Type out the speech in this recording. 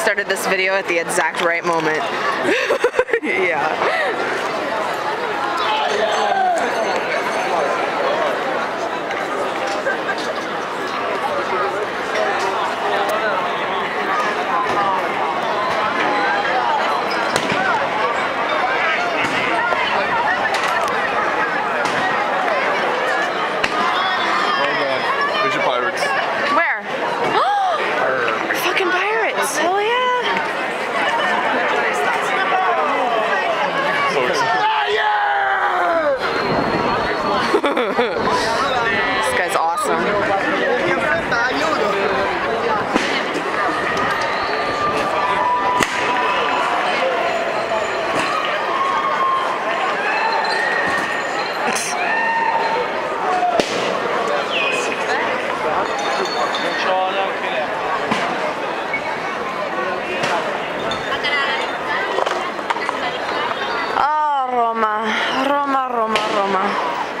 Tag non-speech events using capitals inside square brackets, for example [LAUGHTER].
started this video at the exact right moment. [LAUGHS] yeah. Hold on. There's your pirates. Where? [GASPS] Fucking pirates! Awesome. Oh, Roma, Roma, Roma, Roma.